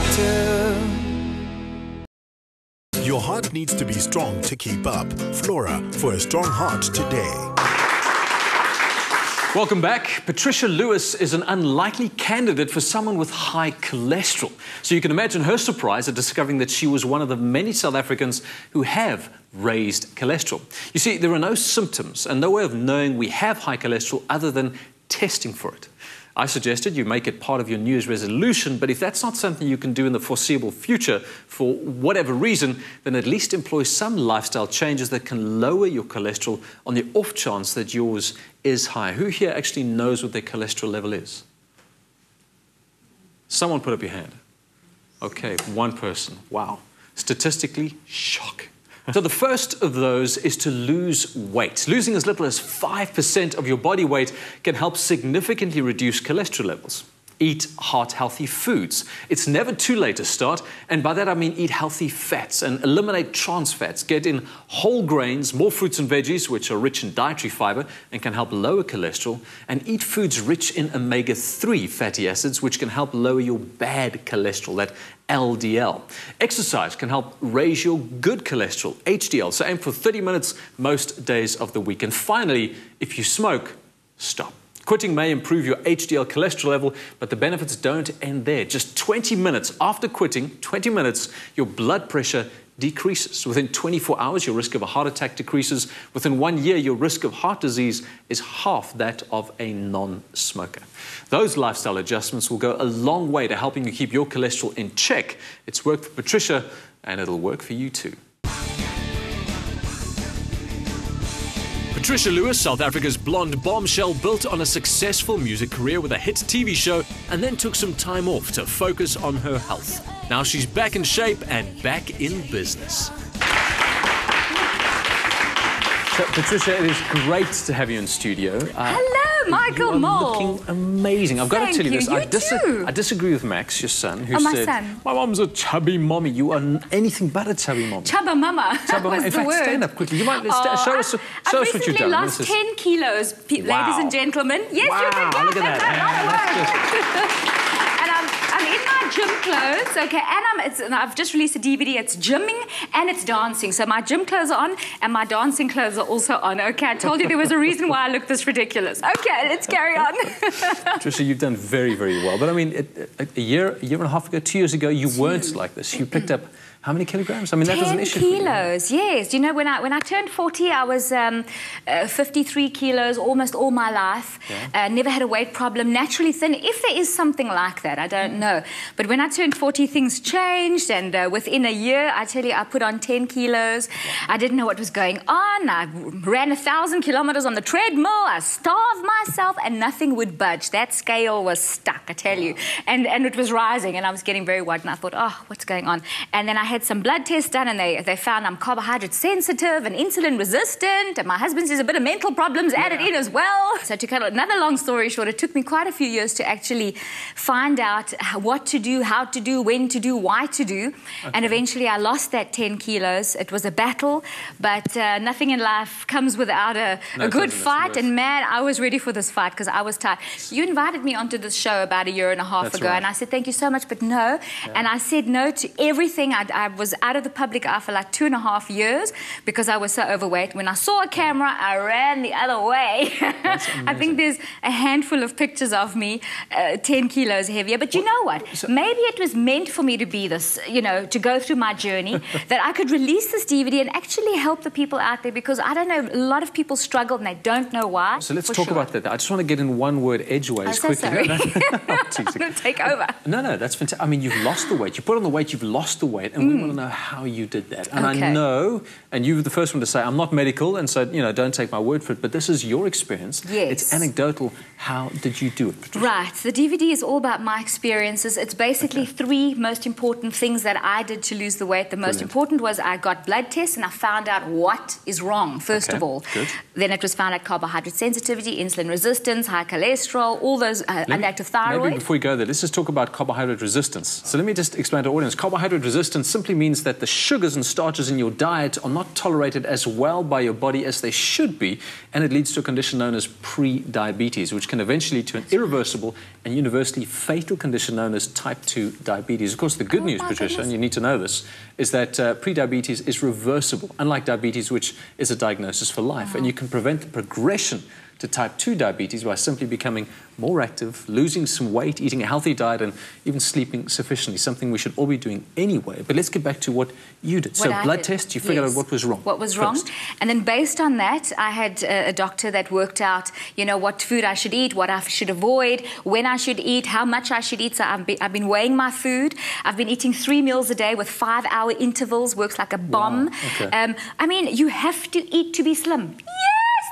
doctor. Your heart needs to be strong to keep up. Flora for a strong heart today. Welcome back. Patricia Lewis is an unlikely candidate for someone with high cholesterol. So you can imagine her surprise at discovering that she was one of the many South Africans who have raised cholesterol. You see, there are no symptoms and no way of knowing we have high cholesterol other than testing for it. I suggested you make it part of your New Year's resolution, but if that's not something you can do in the foreseeable future for whatever reason, then at least employ some lifestyle changes that can lower your cholesterol on the off chance that yours is high. Who here actually knows what their cholesterol level is? Someone put up your hand. Okay, one person. Wow. Statistically, shock. So the first of those is to lose weight. Losing as little as 5% of your body weight can help significantly reduce cholesterol levels. Eat heart healthy foods. It's never too late to start, and by that I mean eat healthy fats and eliminate trans fats. Get in whole grains, more fruits and veggies, which are rich in dietary fiber and can help lower cholesterol, and eat foods rich in omega 3 fatty acids, which can help lower your bad cholesterol, that LDL. Exercise can help raise your good cholesterol, HDL. So aim for 30 minutes most days of the week. And finally, if you smoke, stop. Quitting may improve your HDL cholesterol level, but the benefits don't end there. Just 20 minutes after quitting, 20 minutes, your blood pressure decreases. Within 24 hours, your risk of a heart attack decreases. Within one year, your risk of heart disease is half that of a non smoker. Those lifestyle adjustments will go a long way to helping you keep your cholesterol in check. It's worked for Patricia, and it'll work for you too. Patricia Lewis, South Africa's blonde bombshell, built on a successful music career with a hit TV show and then took some time off to focus on her health. Now she's back in shape and back in business. So, Patricia, it is great to have you in studio. Uh, Hello, Michael you Mol. looking amazing. I've got Thank to tell you you. this. You I, too. I disagree with Max, your son, who Oh, my said, son. "My mom's a chubby mommy." You are anything but a chubby mommy. Chubba Mama. Chubba Mama. In the fact, word. stand up quickly. You might Oh, show us, show I've us what you've recently done. lost This is- 10 kilos, Wow. ladies and gentlemen. Yes, you Wow, can. look at Yes, that. that's not a word. and I'm, I'm in my gym clothes, okay, and I'm, it's, and I've just released a DVD. It's gymming and it's dancing. So my gym clothes are on and my dancing clothes are also on, okay? I told you there was a reason why I look this ridiculous. Okay, let's carry on. Trisha, you've done very, very well. But I mean, it, a, a year, a year and a half ago, two years ago, you weren't like this. You picked up how many kilograms? I mean, that was an 10 issue. for you. kilos, yes. You know, when I when I turned 40, I was um, uh, 53 kilos almost all my life. Yeah. Uh, never had a weight problem, naturally thin. If there is something like that, I don't know. But when I turned 40, things changed, and uh, within a year, I tell you, I put on 10 kilos. I didn't know what was going on. I ran a thousand kilometers on the treadmill. I starved myself, and nothing would budge. That scale was stuck, I tell you. And and it was rising, and I was getting very worried. And I thought, oh, what's going on? And then I had some blood tests done, and they, they found I'm carbohydrate sensitive and insulin resistant. And my husband says a bit of mental problems added in as well. So to cut another long story short, it took me quite a few years to actually find out what to do, how to do, when to do, why to do. And eventually I lost that 10 kilos. It was a battle, but uh, nothing in life comes without a, No, a good fight. And man, I was ready for this fight because I was tired. You invited me onto this show about a year and a half That's ago, right. and I said, Thank you so much, but no. And I said no to everything. I, I was out of the public eye for like two and a half years because I was so overweight. When I saw a camera, I ran the other way. I think there's a handful of pictures of me uh, 10 kilos heavier. But you know what? so- Maybe it was meant for me to be this, you know, to go through my journey, that I could release this DVD and actually help the people out there because I don't know, a lot of people struggle and they don't know why. So let's talk sure. about that. I just want to get in one word edgeways I'm so quickly. sorry. No, no, I'm going to take over. No, no, that's fantastic. I mean, you've lost the weight. You put on the weight, you've lost the weight, and we want to know how you did that. And I Mm. Know, and you were the first one to say, I'm not medical, and so, you know, don't take my word for it, but this is your experience. Yes. It's anecdotal. How did you do it, Patricia? Right. The DVD is all about my experiences. It's basically three most important things that I did to lose the weight. The most Brilliant. important was I got blood tests and I found out what is wrong, first Okay, of all. good. Then it was found out carbohydrate sensitivity, insulin resistance, high cholesterol, all those uh, me- thyroid. Maybe before we go there, let's just talk about carbohydrate resistance. So let me just explain to the audience. Carbohydrate resistance, simply means that the sugars and starches in your diet are not tolerated as well by your body as they should be, and it leads to a condition known as pre-diabetes, which can eventually lead to an irreversible and universally fatal condition known as type 2 diabetes. Of course, the good Oh, news, Patricia, goodness. and you need to know this, is that uh, pre-diabetes is reversible, unlike diabetes, which is a diagnosis for life, and you can prevent the progression to type 2 diabetes by simply becoming more active, losing some weight, eating a healthy diet, and even sleeping sufficiently, something we should all be doing anyway. But let's get back to what you did. What so, I blood did. test, you figured Yes. out what was wrong. What was wrong. first. And then based on that, I had a, a doctor that worked out, you know, what food I should eat, what I should avoid, when I should eat, how much I should eat. So I've been, I've been weighing my food. I've been eating three meals a day with five hour intervals, works like a bomb. okay. Um, I mean, you have to eat to be slim.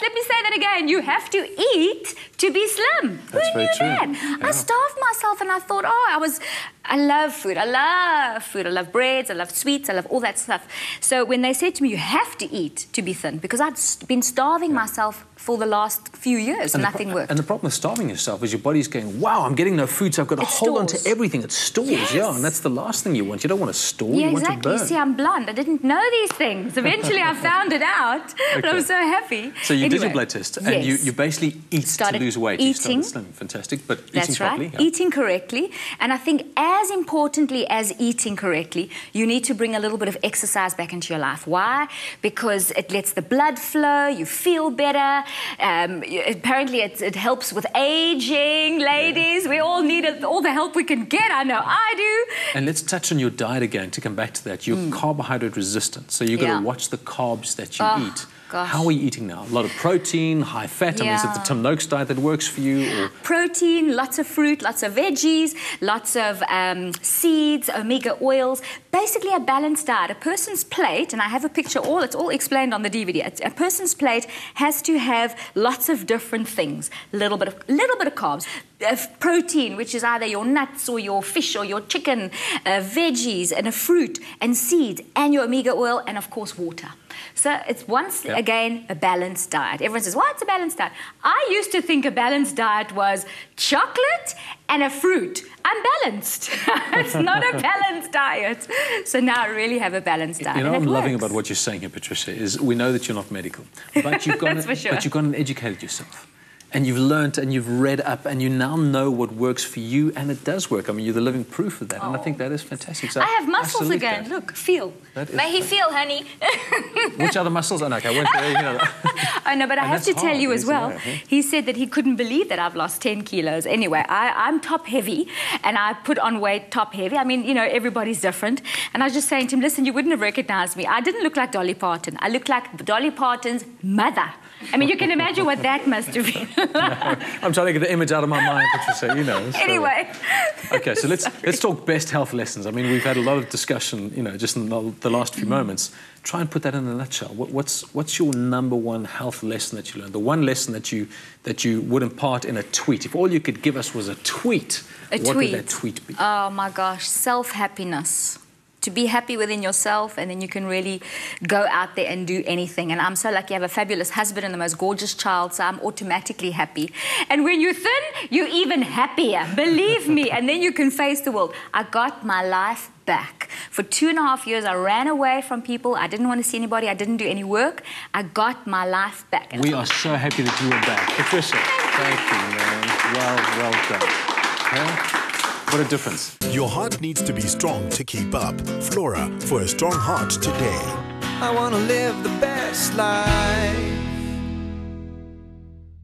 Let me say that again. You have to eat to be slim. That's Who very knew true. that? Yeah. I starved myself and I thought, oh, I was, I love food. I love food. I love breads. I love sweets. I love all that stuff. So when they said to me, you have to eat to be thin, because I'd been starving myself for the last few years and nothing worked. And the problem with starving yourself is your body's going, wow, I'm getting no food, so I've got to It hold on to everything. It stores, Yes. yeah, and that's the last thing you want. You don't want to store, yeah, you want exactly. to You see, I'm blonde. I didn't know these things. Eventually, I found it out, Okay. was so happy. So you did your blood test, and you, you basically eat Started to lose weight. Eating. slim, fantastic, but eating That's properly. right. yeah. Eating correctly. And I think as importantly as eating correctly, you need to bring a little bit of exercise back into your life. Why? Because it lets the blood flow, you feel better. Um, apparently, it, it helps with aging, ladies. We all need it, all the help we can get. I know I do. And let's touch on your diet again to come back to that. You're carbohydrate resistant, so you've got Mm. Yeah. to watch the carbs that you Oh, eat. Gosh. How are you eating now? A lot of protein, high fat. I mean, is it the Yeah. Tim Noakes diet that works for you? Or protein, lots of fruit, lots of veggies, lots of um, seeds, omega oils. Basically, a balanced diet. A person's plate, and I have a picture. All it's all explained on the DVD. A, a person's plate has to have lots of different things. A little bit of little bit of carbs, uh, protein, which is either your nuts or your fish or your chicken, uh, veggies, and a fruit and seeds, and your omega oil, and of course water. So it's once Yep. again a balanced diet. Everyone says, well, it's a balanced diet?" I used to think a balanced diet was chocolate and a fruit. I'm balanced. it's not a balanced diet. So now I really have a balanced diet. You know and what I'm loving about what you're saying here, Patricia, is we know that you're not medical, but you've gone, sure. but you've gone and educated yourself. And you've learned and you've read up and you now know what works for you and it does work. I mean, you're the living proof of that. And I think that is fantastic. So I have muscles salute again. that. Look, feel. May he feel, honey. Which other muscles? Oh, no, okay, I won't you know. I know, but I And have to that's tell you as well. it? He said that he couldn't believe that I've lost 10 kilos. Anyway, I, I'm top heavy and I put on weight top heavy. I mean, you know, everybody's different. And I was just saying to him, listen, you wouldn't have recognized me. I didn't look like Dolly Parton. I looked like Dolly Parton's mother. I mean, you can imagine what that must have been. I'm trying to get the image out of my mind, Patricia, you know. so- anyway. Okay, so let's let's talk best health lessons. I mean, we've had a lot of discussion, you know, just in the, the last few mm-hmm. moments. Try and put that in a nutshell. What, what's what's your number one health lesson that you learned? The one lesson that you that you would impart in a tweet. If all you could give us was a tweet, A what tweet. would that tweet be? Oh my gosh, self happiness. To be happy within yourself, and then you can really go out there and do anything. And I'm so lucky I have a fabulous husband and the most gorgeous child, so I'm automatically happy. And when you're thin, you're even happier, believe me. And then you can face the world. I got my life back. For two and a half years, I ran away from people. I didn't want to see anybody. I didn't do any work. I got my life back. And We are so happy that you are back. Patricia, thank you, man. Well, well done. Yeah? What a difference. Your heart needs to be strong to keep up. Flora for a strong heart today. I wanna live the best life.